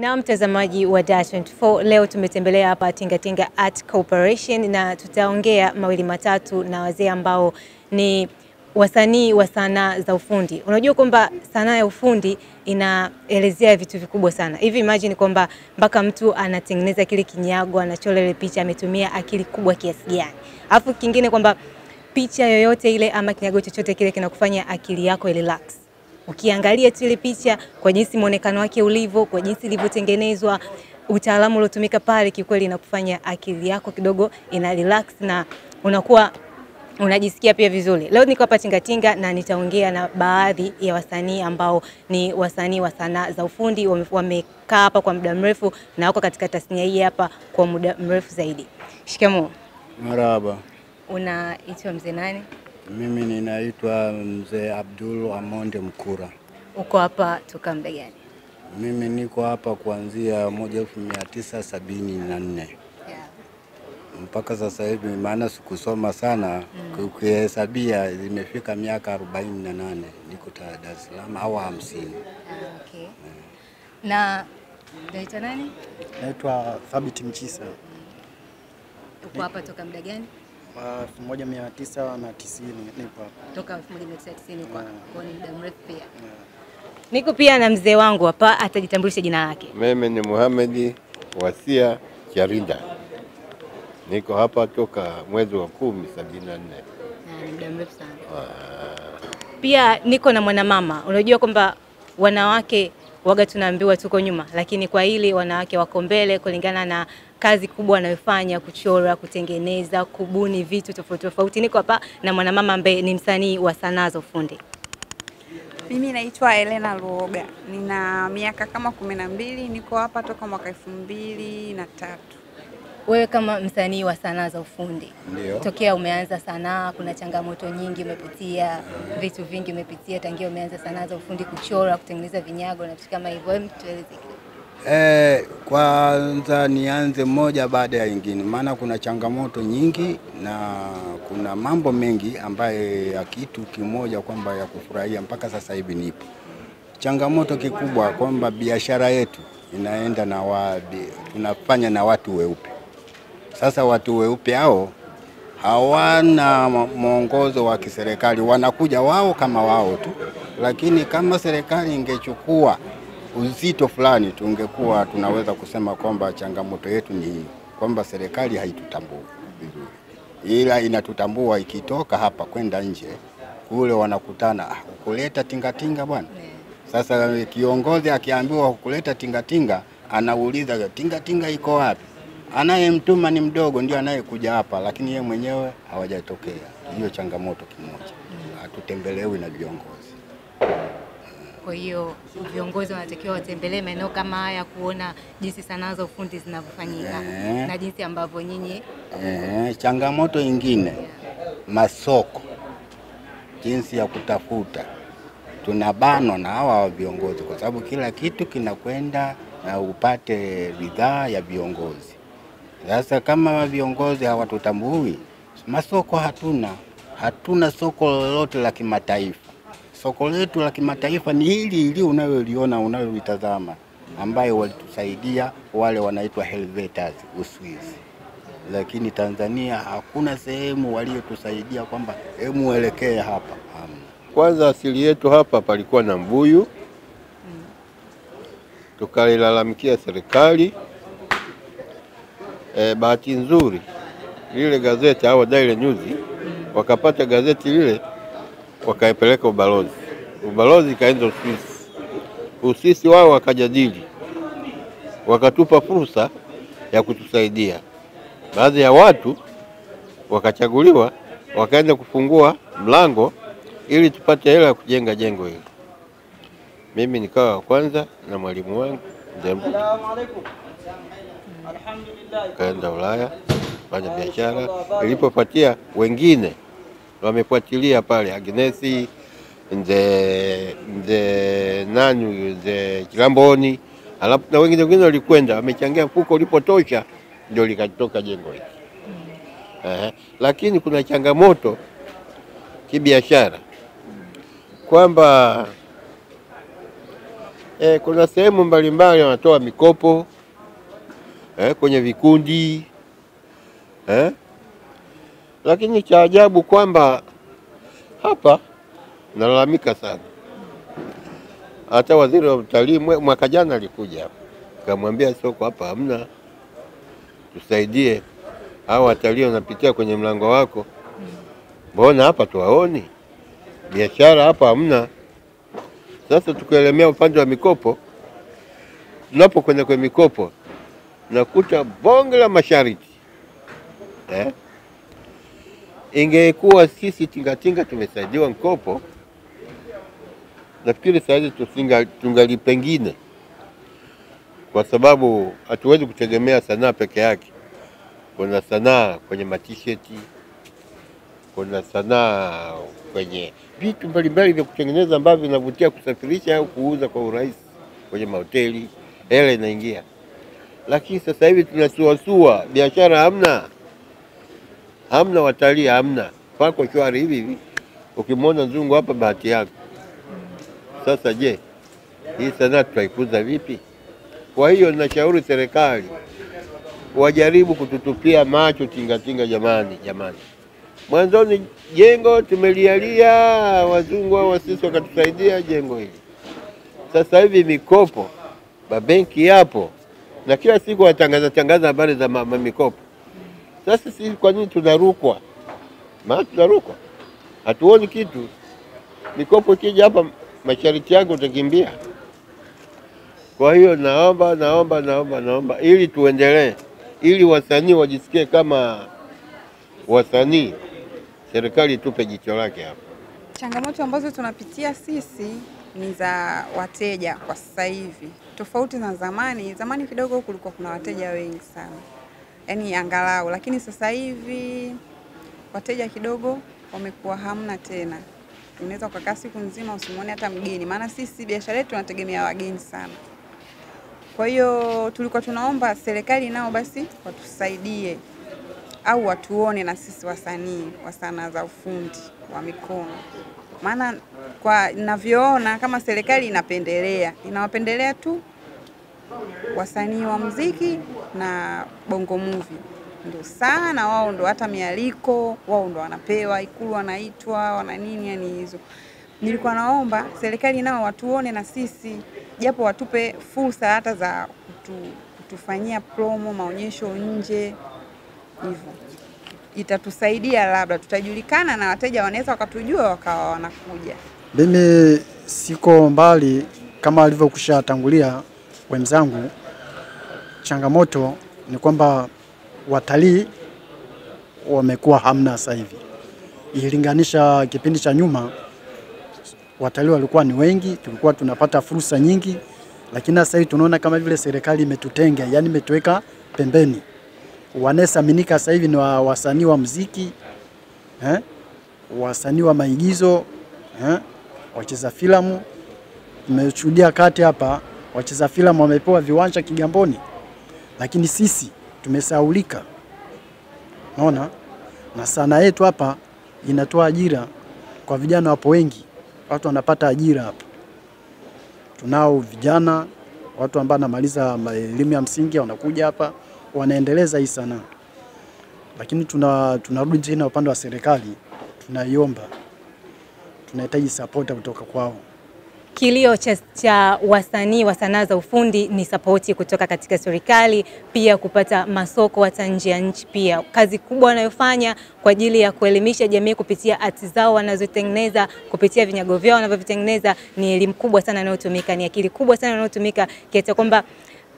Na mtazamaji wa Dar24, leo tumetembelea hapa Tingatinga Art Corporation na tutaongea mawili matatu na wazee ambao ni wasanii wa sanaa za ufundi. Unajua kwamba sanaa ya ufundi inaelezea vitu vikubwa sana. Hivi imagine kwamba mpaka mtu anatengeneza kile kinyago, anachora ile picha, ametumia akili kubwa kiasi gani. Alafu kingine kwamba picha yoyote ile ama kinyago chochote kile kinakufanya akili yako relax ukiangalia tu ile picha kwa jinsi mwonekano wake ulivyo, kwa jinsi ilivyotengenezwa, utaalamu uliotumika pale, kikweli inakufanya akili yako kidogo ina relax na unakuwa unajisikia pia vizuri. Leo niko hapa Tingatinga na nitaongea na baadhi ya wasanii ambao ni wasanii wa sanaa za ufundi, wame- wamekaa hapa kwa muda mrefu na wako katika tasnia hii hapa kwa muda mrefu zaidi. Shikamoo. Marhaba, Unaitwa mzee nani? Mimi ninaitwa mzee Abdul Amonde Mkura. Uko hapa toka muda gani? Mimi niko hapa kuanzia moja elfu mia tisa sabini na nne Yeah. mpaka sasa hivi, maana sikusoma sana mm. Ukihesabia zimefika miaka arobaini na nane niko ta- Dar es Salaam au hamsini. Ah, okay. Na unaitwa nani? Naitwa Thabiti Mchisa Uko hapa toka muda gani? 1990 nipo hapa. Toka 1990 kwa ni muda mrefu pia. Niko pia na mzee wangu hapa, atajitambulisha jina lake. Mimi ni Muhamedi Wasia Charinda, niko hapa toka mwezi wa kumi sabini na nne. Ni muda mrefu sana. Pia niko na mwanamama. Unajua kwamba wanawake waga tunaambiwa tuko nyuma, lakini kwa hili wanawake wako mbele kulingana na kazi kubwa anayofanya kuchora, kutengeneza, kubuni vitu tofauti tofauti. Niko hapa na mwanamama ambaye ni msanii wa sanaa za ufundi. Mimi naitwa Elena Luoga, nina miaka kama kumi na mbili, niko hapa toka mwaka elfu mbili na tatu. Wewe kama msanii wa sanaa za ufundi, Ndio. tokea umeanza sanaa, kuna changamoto nyingi umepitia, vitu vingi umepitia tangia umeanza sanaa za ufundi, kuchora, kutengeneza vinyago na vitu kama hivyo. Hebu tueleze. Eh, kwanza nianze moja baada ya nyingine, maana kuna changamoto nyingi na kuna mambo mengi ambayo ya kitu kimoja kwamba ya kufurahia mpaka sasa hivi nipo. Changamoto kikubwa kwamba biashara yetu inaenda na wa, tunafanya na watu weupe. Sasa watu weupe hao hawana mwongozo wa kiserikali, wanakuja wao kama wao tu, lakini kama serikali ingechukua uzito fulani, tungekuwa tunaweza kusema kwamba changamoto yetu ni hii, kwamba serikali haitutambui vizuri, ila inatutambua ikitoka hapa kwenda nje kule wanakutana, kuleta tingatinga bwana. Sasa kiongozi akiambiwa kuleta tingatinga, anauliza tingatinga iko wapi? Anayemtuma ni mdogo, ndio anayekuja hapa, lakini yeye mwenyewe hawajatokea. Hiyo changamoto kimoja, hatutembelewi na viongozi. Kwa hiyo viongozi wanatakiwa watembelee maeneo kama haya kuona jinsi sanaa za ufundi zinavyofanyika e, na jinsi ambavyo nyinyi e, changamoto ingine masoko, jinsi ya kutafuta, tunabanwa na hawa wa viongozi, kwa sababu kila kitu kinakwenda na upate bidhaa ya viongozi. Sasa kama viongozi hawatutambui, masoko hatuna, hatuna soko lolote la kimataifa. Soko letu la kimataifa ni hili hili unaloliona unalolitazama, ambayo walitusaidia wale wanaitwa Helvetas Uswizi lakini Tanzania hakuna sehemu waliotusaidia kwamba hemu uelekee hapa. Kwanza asili yetu hapa palikuwa na mbuyu, tukalilalamikia serikali. E, bahati nzuri lile gazeti au Daily News wakapata gazeti lile wakaipeleka ubalozi, ubalozi ikaenda Uswisi, Uswisi wao wakajadili, wakatupa fursa ya kutusaidia. Baadhi ya watu wakachaguliwa wakaenda kufungua mlango ili tupate hela ya kujenga jengo hili. Mimi nikawa wa kwanza na mwalimu wangu. Mzee kaenda Ulaya fanya biashara. Ilipopatia wengine wamefuatilia pale, Agnesi nze nze nani huyu Kilamboni, alafu na wengine wengine walikwenda wamechangia, mfuko ulipotosha ndio likatoka jengo hili. Ehe, lakini kuna changamoto kibiashara kwamba Eh, kuna sehemu mbalimbali wanatoa mikopo eh, kwenye vikundi eh. Lakini cha ajabu kwamba hapa nalalamika sana. Hata waziri wa utalii mwaka jana alikuja kamwambia soko hapa hamna, tusaidie, hao watalii wanapitia kwenye mlango wako, mbona hapa tuwaoni? Biashara hapa hamna. Sasa tukuelemea upande wa mikopo, tunapokwenda kwenye mikopo nakuta bonge la mashariki eh? Ingekuwa sisi tingatinga tumesaidiwa mkopo, nafikiri sahizi tungali pengine, kwa sababu hatuwezi kutegemea sanaa peke yake. Kuna sanaa kwenye matisheti, kuna sanaa kwenye vitu mbalimbali vya kutengeneza ambavyo vinavutia kusafirisha au kuuza kwa urahisi kwenye mahoteli, hela inaingia. Lakini sasa hivi tunasuasua, biashara hamna, hamna watalii, hamna, pako shwari hivi hivi. Ukimwona mzungu hapa, bahati yako. Sasa je, hii sanaa tutaikuza vipi? Kwa hiyo nashauri serikali wajaribu kututupia macho tingatinga, jamani, jamani. Mwanzoni jengo tumelialia, wazungu hao wasisi wakatusaidia jengo hili. Sasa hivi mikopo, mabenki yapo na kila siku watangaza tangaza habari za ma- ma- mikopo. Sasa sisi kwa nini tunarukwa? Maana tunarukwa, hatuoni kitu. Mikopo ikija hapa, masharti yangu utakimbia. Kwa hiyo naomba, naomba, naomba, naomba ili tuendelee, ili wasanii wajisikie kama wasanii, serikali itupe jicho lake hapa. Changamoto ambazo tunapitia sisi ni za wateja kwa sasa hivi, tofauti na zamani. Zamani kidogo kulikuwa kuna wateja wengi sana, yaani angalau, lakini sasa hivi wateja kidogo wamekuwa hamna tena. Unaweza ukakaa siku nzima usimwone hata mgeni, maana sisi biashara yetu tunategemea wageni sana. Kwa hiyo tulikuwa tunaomba serikali nao basi watusaidie au watuone na sisi wasanii wa sanaa za ufundi wa mikono, maana kwa ninavyoona kama serikali inapendelea inawapendelea tu wasanii wa mziki na bongo movie, ndio sana wao, ndo hata mialiko wao ndo wanapewa, Ikulu wanaitwa wana nini, yani hizo. Nilikuwa naomba serikali nao watuone na sisi, japo watupe fursa hata za kutu, kutufanyia promo, maonyesho nje hivyo itatusaidia, labda tutajulikana na wateja wanaweza wakatujua wakawa wanakuja. Mimi siko mbali kama alivyokusha tangulia wenzangu. Changamoto ni kwamba watalii wamekuwa hamna sasa hivi, Ilinganisha kipindi cha nyuma. Watalii walikuwa ni wengi, tulikuwa tunapata fursa nyingi, lakini sasa hivi tunaona kama vile serikali imetutenga, yani imetuweka pembeni. Wanaesaminika sasa hivi ni wa- wasanii wa muziki eh? wasanii wa maigizo eh? wacheza filamu. Tumeshuhudia kati hapa wacheza filamu wamepewa viwanja Kigamboni, lakini sisi tumesaulika. Naona na sanaa yetu hapa inatoa ajira kwa vijana, wapo wengi, watu wanapata ajira hapa. Tunao vijana, watu ambao wanamaliza elimu ya msingi wanakuja hapa wanaendeleza hii sanaa, lakini tuna tunarudi tena upande wa serikali, tunaiomba, tunahitaji sapota kutoka kwao. Kilio cha, cha wasanii wa sanaa za ufundi ni sapoti kutoka katika serikali, pia kupata masoko hata nje ya nchi. Pia kazi kubwa wanayofanya kwa ajili ya kuelimisha jamii kupitia ati zao wanazotengeneza, kupitia vinyago vyao wanavyovitengeneza, ni elimu kubwa sana inayotumika, ni akili kubwa sana inayotumika kiasi kwamba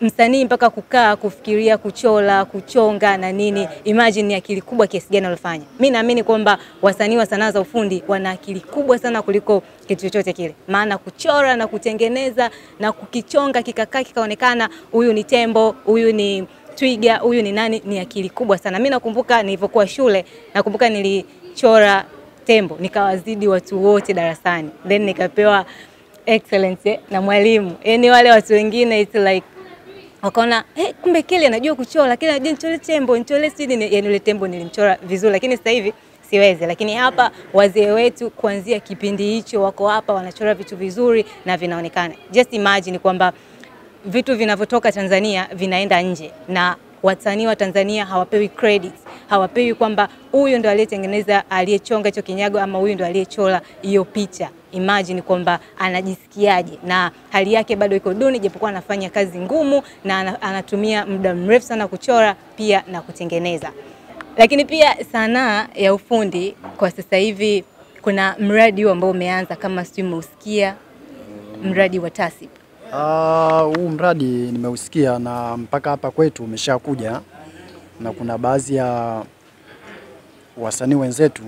msanii mpaka kukaa kufikiria kuchola kuchonga na nini, imagine ni akili kubwa kiasi gani alifanya. Mi naamini kwamba wasanii wa sanaa za ufundi wana akili kubwa sana kuliko kitu chochote kile, maana kuchora na kutengeneza na kukichonga kikakaa kikaonekana huyu ni tembo, huyu ni twiga, huyu ni nani, ni akili kubwa sana. Mi nakumbuka nilivyokuwa shule, nakumbuka nilichora tembo nikawazidi watu wote darasani, then nikapewa excellence na mwalimu. Yani wale watu wengine it's like wakaona eh, kumbe kile anajua kuchora, lakini anajua nichore tembo, nichore ni, Yani ule tembo nilimchora vizuri, lakini sasa hivi siwezi. Lakini hapa wazee wetu kuanzia kipindi hicho wako hapa wanachora vitu vizuri na vinaonekana. Just imagine kwamba vitu vinavyotoka Tanzania vinaenda nje na wasanii wa Tanzania hawapewi credit, hawapewi kwamba huyu ndo aliyetengeneza aliyechonga hicho kinyago ama huyu ndo aliyechora hiyo picha. Imagine kwamba anajisikiaje, na hali yake bado iko duni, japokuwa anafanya kazi ngumu na anatumia muda mrefu sana kuchora pia na kutengeneza. Lakini pia sanaa ya ufundi kwa sasa hivi kuna mradi huu ambao umeanza, kama sijui umeusikia, mradi wa TASIP. Ah, huu mradi nimeusikia na mpaka hapa kwetu umeshakuja na kuna baadhi ya wasanii wenzetu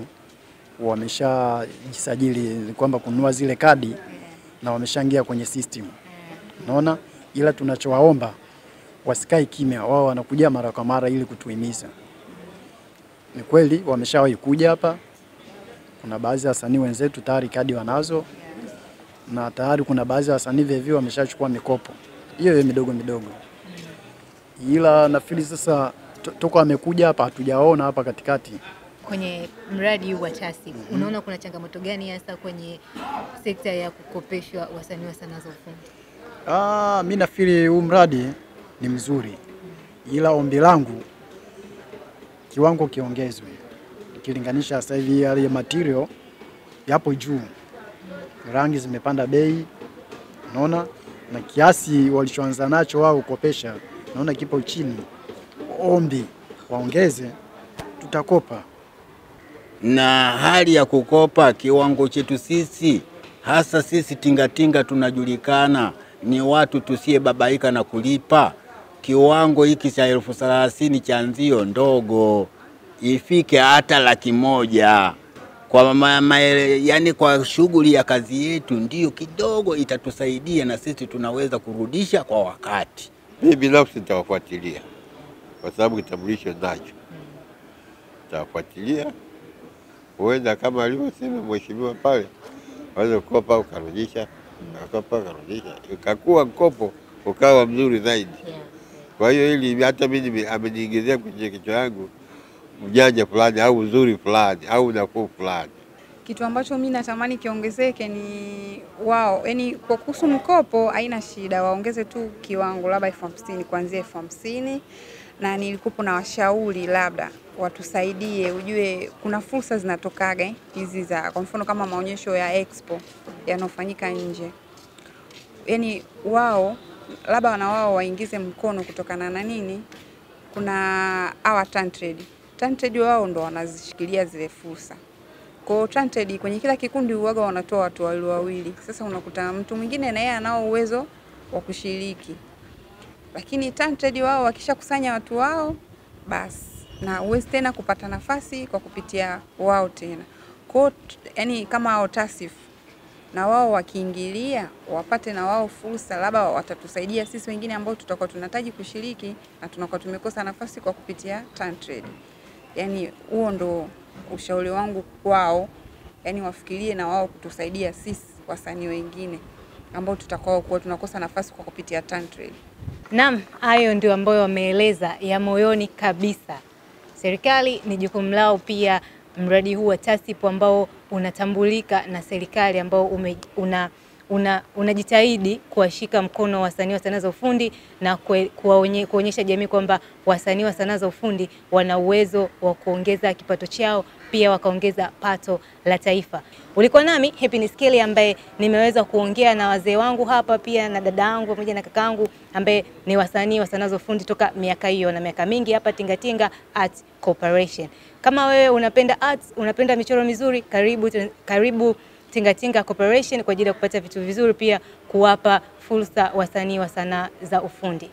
wameshajisajili kwamba kununua zile kadi na wameshaingia kwenye system. Unaona? Ila tunachowaomba wasikae kimya, wao wanakuja mara kwa mara ili kutuhimiza. Ni kweli wameshawahi kuja hapa. Kuna baadhi ya wasanii wenzetu tayari kadi wanazo na tayari kuna baadhi ya wasanii vilevile wameshachukua mikopo. Hiyo hiyo midogo midogo, ila nafikiri sasa to- toka amekuja hapa hatujaona hapa katikati. Kwenye mradi huu wa TASIF unaona kuna changamoto gani hasa kwenye sekta ya kukopeshwa wasanii wa sanaa za ufundi? Ah, mi nafikiri huu mradi ni mzuri, ila ombi langu kiwango kiongezwe, ukilinganisha sasa hivi yale material yapo juu, rangi zimepanda bei, unaona, na kiasi walichoanza nacho wao kukopesha, naona kipo chini. Ombi waongeze, tutakopa. na hali ya kukopa kiwango chetu sisi, hasa sisi tingatinga, tunajulikana ni watu tusiyebabaika na kulipa. Kiwango hiki cha elfu thelathini cha nzio ndogo ifike hata laki moja kwa ma, ma, yani kwa shughuli ya kazi yetu, ndio kidogo itatusaidia na sisi tunaweza kurudisha kwa wakati. Mimi binafsi nitawafuatilia kwa sababu kitambulisho nacho, nitawafuatilia. Huenda kama alivyosema mheshimiwa pale, waweza kukopa ukarudisha, ukakopa ukarudisha, ukakuwa mkopo ukawa mzuri zaidi. Kwa hiyo hili hata mimi ameniingizia kwenye kichwa yangu ujanja fulani au uzuri fulani au nafuu fulani. Kitu ambacho mi natamani kiongezeke ni wao, yani kwa kuhusu mkopo haina shida, waongeze tu kiwango labda elfu hamsini kuanzia elfu hamsini na nilikupo na washauri labda watusaidie, ujue kuna fursa zinatokaga hizi za kwa mfano kama maonyesho ya expo yanayofanyika nje, yani wao labda na wao waingize mkono kutokana na nini, kuna our Tantrade. Tantrade wao ndo wanazishikilia zile fursa kwa Tantrade kwenye kila kikundi huaga wanatoa watu wawili wawili. Sasa unakuta mtu mwingine na yeye anao uwezo wa kushiriki, lakini TANTED wao wakishakusanya watu wao basi, na uwezi tena kupata nafasi kwa kupitia wao tena. Kwa yani kama hao TASIF na wao wakiingilia wapate na wao fursa, labda watatusaidia sisi wengine ambao tutakuwa tunahitaji kushiriki na tunakuwa tumekosa nafasi kwa kupitia Tantrade. Yani huo ndo ushauri wangu kwao, yani wafikirie na wao kutusaidia sisi wasanii wengine ambao tutakuwa kuwa tunakosa nafasi kwa kupitia Tantrade. Naam, hayo ndio ambayo wameeleza ya moyoni kabisa. Serikali ni jukumu lao pia mradi huu wa TASIP ambao unatambulika na serikali ambao ume, una una unajitahidi kuwashika mkono wasanii wa sanaa za ufundi na kuonyesha jamii kwamba wasanii wa sanaa za ufundi wana uwezo wa kuongeza kipato chao, pia wakaongeza pato la taifa. Ulikuwa nami Happiness Kelly ambaye nimeweza kuongea na wazee wangu hapa pia na dada yangu pamoja na kakaangu ambaye ni wasanii wa sanaa za ufundi toka miaka hiyo na miaka mingi hapa Tingatinga Art Corporation. Kama wewe unapenda arts, unapenda michoro mizuri, karibu karibu Tingatinga Corporation kwa ajili ya kupata vitu vizuri, pia kuwapa fursa wasanii wa sanaa za ufundi.